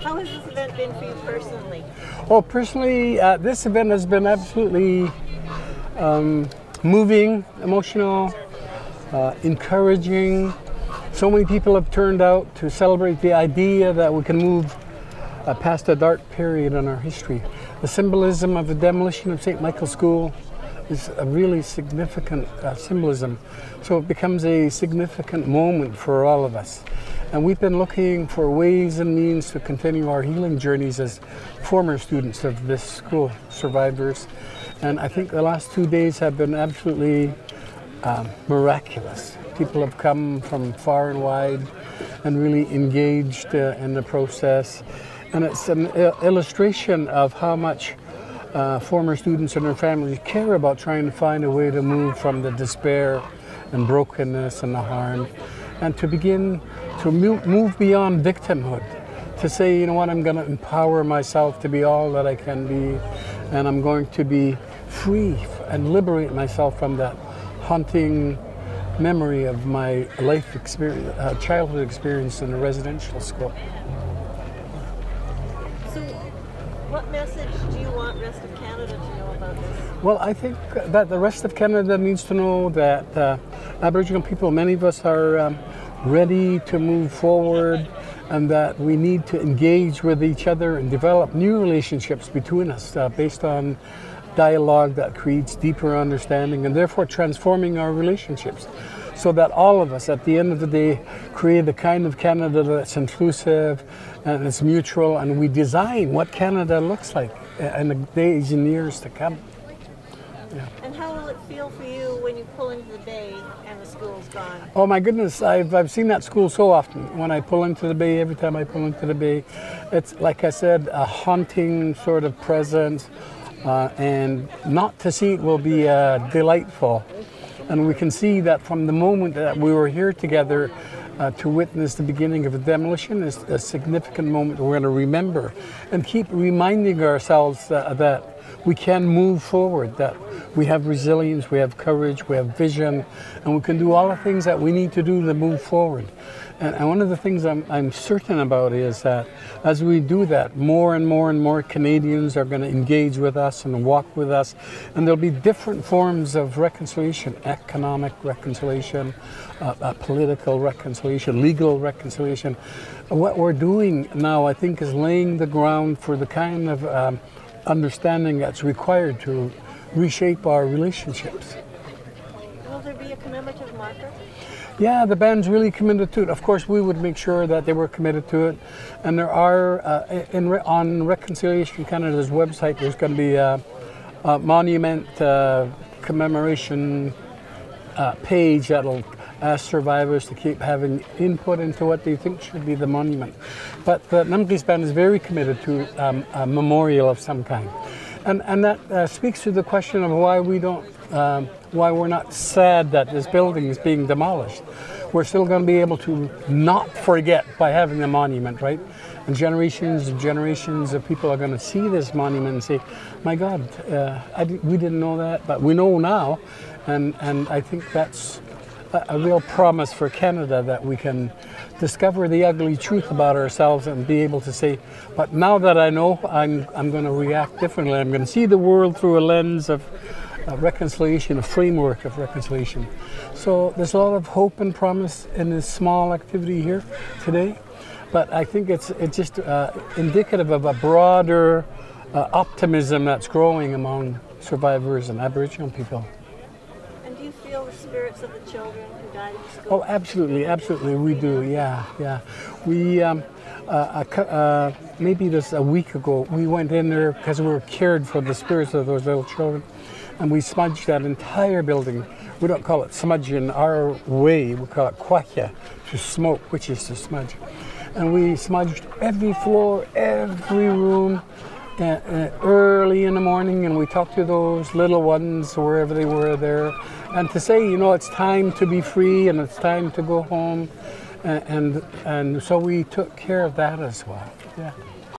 How has this event been for you personally? Oh, personally, uh, this event has been absolutely um, moving, emotional, uh, encouraging. So many people have turned out to celebrate the idea that we can move uh, past a dark period in our history. The symbolism of the demolition of St. Michael's School is a really significant uh, symbolism. So it becomes a significant moment for all of us. And we've been looking for ways and means to continue our healing journeys as former students of this school, survivors. And I think the last two days have been absolutely um, miraculous. People have come from far and wide and really engaged uh, in the process. And it's an illustration of how much uh, former students and their families care about trying to find a way to move from the despair and brokenness and the harm and to begin to move beyond victimhood to say you know what? I'm going to empower myself to be all that i can be and i'm going to be free and liberate myself from that haunting memory of my life experience uh, childhood experience in a residential school. So what message do you want rest of canada to know about this? Well i think that the rest of canada needs to know that uh, aboriginal people many of us are um, ready to move forward and that we need to engage with each other and develop new relationships between us uh, based on dialogue that creates deeper understanding and therefore transforming our relationships so that all of us at the end of the day create the kind of Canada that's inclusive and it's mutual and we design what Canada looks like in the days and years to come. Yeah. And how will it feel for you when you pull into the bay and the school's gone? Oh my goodness, I've, I've seen that school so often. When I pull into the bay, every time I pull into the bay, it's like I said, a haunting sort of presence. Uh, and not to see it will be uh, delightful. And we can see that from the moment that we were here together uh, to witness the beginning of a demolition is a significant moment we're going to remember and keep reminding ourselves uh, that we can move forward, that we have resilience, we have courage, we have vision, and we can do all the things that we need to do to move forward. And, one of the things I'm, I'm certain about is that as we do that, more and more and more Canadians are going to engage with us and walk with us, and there'll be different forms of reconciliation economic reconciliation, uh, uh, political reconciliation, legal reconciliation. What we're doing now, I think, is laying the ground for the kind of um, understanding that's required to reshape our relationships. Will there be a commemorative marker? Yeah, the band's really committed to it. Of course, we would make sure that they were committed to it. And there are, uh, in, on Reconciliation Canada's website, there's going to be a, a monument uh, commemoration uh, page that'll ask survivors to keep having input into what they think should be the monument. But the Namgis band is very committed to um, a memorial of some kind. And, and that uh, speaks to the question of why we don't, um, why we're not sad that this building is being demolished. We're still going to be able to not forget by having the monument, right? And generations and generations of people are going to see this monument and say, my God, uh, we didn't know that, but we know now. And, and I think that's a, a real promise for Canada that we can discover the ugly truth about ourselves and be able to say, but now that I know, I'm, I'm going to react differently. I'm going to see the world through a lens of uh, reconciliation, a framework of reconciliation. So there's a lot of hope and promise in this small activity here today, but I think it's, it's just uh, indicative of a broader uh, optimism that's growing among survivors and Aboriginal people spirits of the children who died in school? Oh, absolutely, absolutely, we do. Yeah, yeah. We um, uh, uh, maybe just a week ago, we went in there because we were cared for the spirits of those little children, and we smudged that entire building. We don't call it smudge in our way. We call it kwahya, to smoke, which is to smudge. And we smudged every floor, every room, Uh, early in the morning and we talked to those little ones wherever they were there and to say you know it's time to be free and it's time to go home. And and, and so we took care of that as well. Yeah